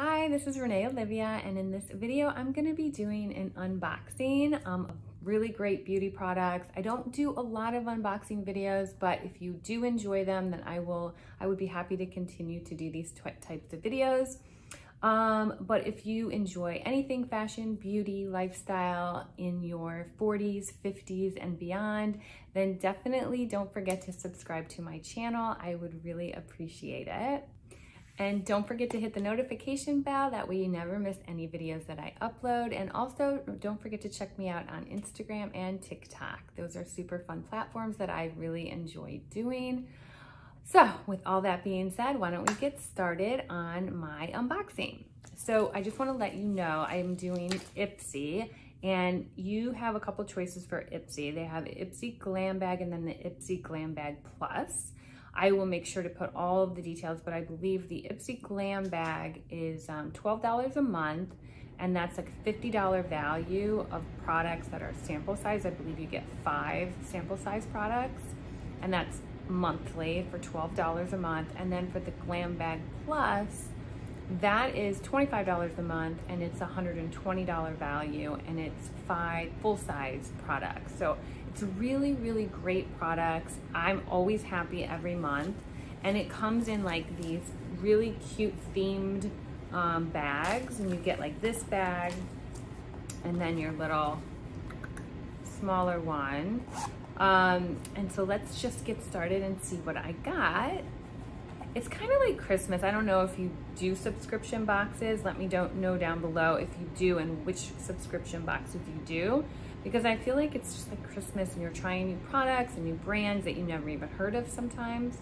Hi, this is Renae Olivia, and in this video, I'm gonna be doing an unboxing um, of really great beauty products. I don't do a lot of unboxing videos, but if you do enjoy them, then I will, I would be happy to continue to do these types of videos. Um, but if you enjoy anything fashion, beauty, lifestyle in your 40s, 50s, and beyond, then definitely don't forget to subscribe to my channel. I would really appreciate it. And don't forget to hit the notification bell, that way you never miss any videos that I upload. And also don't forget to check me out on Instagram and TikTok. Those are super fun platforms that I really enjoy doing. So with all that being said, why don't we get started on my unboxing. So I just wanna let you know I'm doing Ipsy and you have a couple choices for Ipsy. They have Ipsy Glam Bag and then the Ipsy Glam Bag Plus. I will make sure to put all of the details, but I believe the Ipsy Glam Bag is um, $12 a month and that's like $50 value of products that are sample size. I believe you get five sample size products and that's monthly for $12 a month. And then for the Glam Bag Plus, that is $25 a month and it's $120 value and it's five full-size products. So it's really, really great products. I'm always happy every month. And it comes in like these really cute themed um, bags and you get like this bag and then your little smaller one. Um, and so let's just get started and see what I got. It's kind of like Christmas. I don't know if you do subscription boxes. Let me don't know down below if you do and which subscription boxes you do. Because I feel like it's just like Christmas and you're trying new products and new brands that you never even heard of sometimes.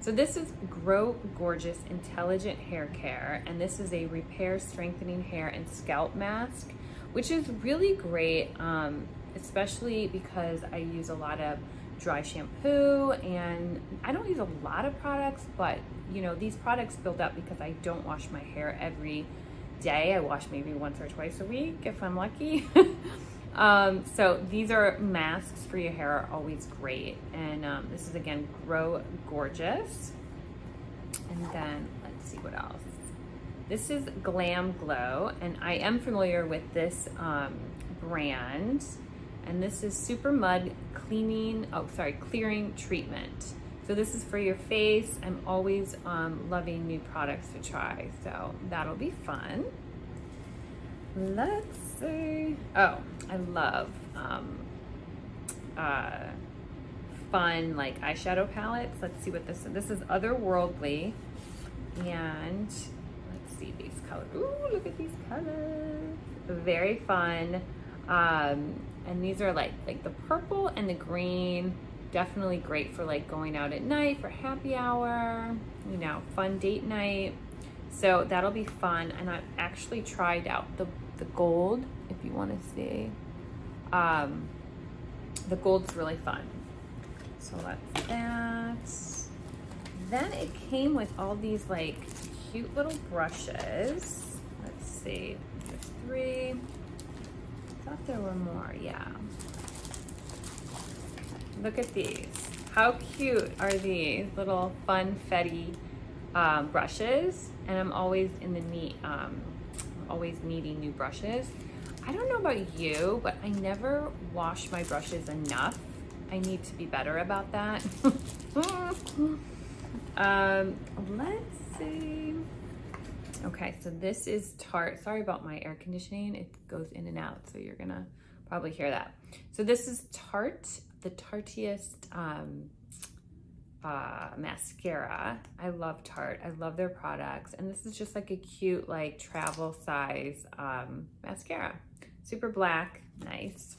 So this is Grow Gorgeous Intelligent Hair Care. And this is a repair strengthening hair and scalp mask, which is really great. Um, especially because I use a lot of dry shampoo and I don't use a lot of products, but you know, these products build up because I don't wash my hair every day. I wash maybe once or twice a week if I'm lucky. um, so these are masks for your hair are always great. And um, this is again, Grow Gorgeous. And then let's see what else. This is Glam Glow and I am familiar with this um, brand and this is Super Mud Cleaning, oh sorry, Clearing Treatment. So this is for your face. I'm always um, loving new products to try, so that'll be fun. Let's see. Oh, I love um, uh, fun like eyeshadow palettes. Let's see what this is. This is Otherworldly. And let's see these colors. Ooh, look at these colors. Very fun. Um, and these are like, like the purple and the green, definitely great for like going out at night for happy hour, you know, fun date night. So that'll be fun. And I've actually tried out the, the gold, if you want to see. Um, the gold's really fun. So that's that. Then it came with all these like cute little brushes. Let's see, there's three thought there were more, yeah. Look at these. How cute are these little funfetti um, brushes? And I'm always in the need, um, always needing new brushes. I don't know about you, but I never wash my brushes enough. I need to be better about that. um, let's see. Okay, so this is Tarte. Sorry about my air conditioning. It goes in and out, so you're gonna probably hear that. So this is Tarte, the Tartiest um, uh, mascara. I love Tarte. I love their products. And this is just like a cute, like travel size um, mascara. Super black, nice.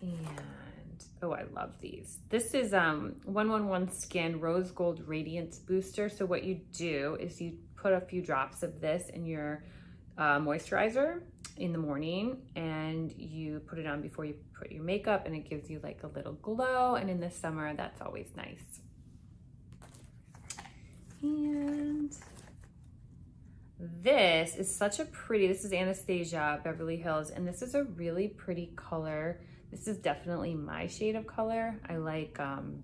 And, oh, I love these. This is um, 111 Skin Rose Gold Radiance Booster. So what you do is you put a few drops of this in your uh, moisturizer in the morning and you put it on before you put your makeup and it gives you like a little glow and in the summer that's always nice. And this is such a pretty, this is Anastasia Beverly Hills and this is a really pretty color. This is definitely my shade of color. I like, um,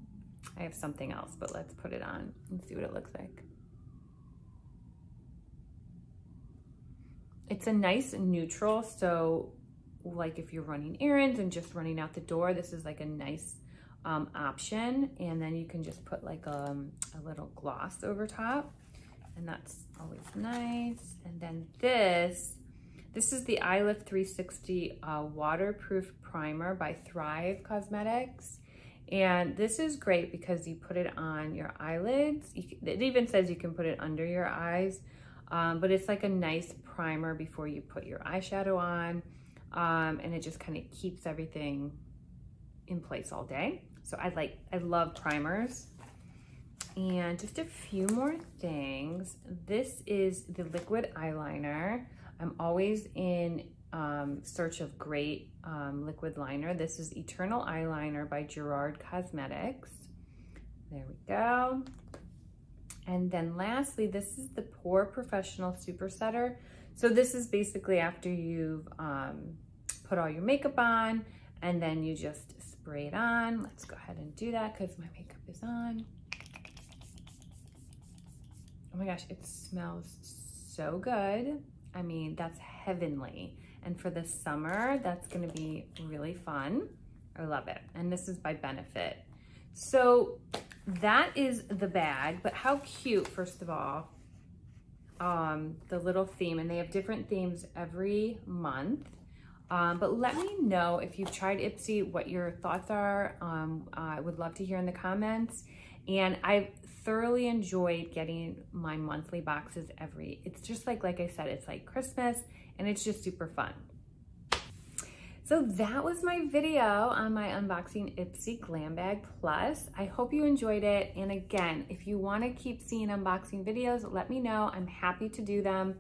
I have something else, but let's put it on and see what it looks like. It's a nice neutral. So like if you're running errands and just running out the door, this is like a nice um, option. And then you can just put like a, um, a little gloss over top and that's always nice. And then this, this is the Eye Lift 360 uh, Waterproof Primer by Thrive Causemetics. And this is great because you put it on your eyelids. You, it even says you can put it under your eyes, um, but it's like a nice primer before you put your eyeshadow on. Um, and it just kind of keeps everything in place all day. So I like, I love primers. And just a few more things. This is the liquid eyeliner. I'm always in um, search of great um, liquid liner. This is Eternal Eyeliner by Gerard Cosmetics. There we go. And then lastly, this is the Porefessional Super Setter. So this is basically after you've um, put all your makeup on and then you just spray it on. Let's go ahead and do that because my makeup is on. Oh my gosh, it smells so good. I mean, that's heavenly. And for the summer, that's gonna be really fun. I love it. And this is by Benefit. So that is the bag, but how cute, first of all, um, the little theme. And they have different themes every month. Um, but let me know if you've tried Ipsy, what your thoughts are. Um, I would love to hear in the comments. And I've thoroughly enjoyed getting my monthly boxes every, it's just like, like I said, it's like Christmas and it's just super fun. So that was my video on my unboxing Ipsy Glam Bag Plus. I hope you enjoyed it. And again, if you wanna keep seeing unboxing videos, let me know. I'm happy to do them.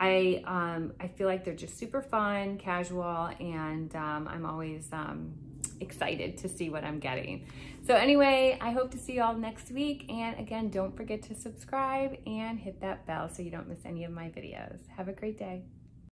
I, um, I feel like they're just super fun, casual, and um, I'm always um, excited to see what I'm getting. So anyway, I hope to see you all next week. And again, don't forget to subscribe and hit that bell so you don't miss any of my videos. Have a great day.